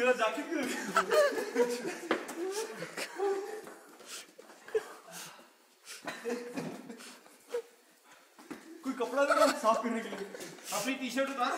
मेरा जैकेट क्यों कोई कपड़ा साफ़ करने के लिए। अपनी टी शर्ट उतार।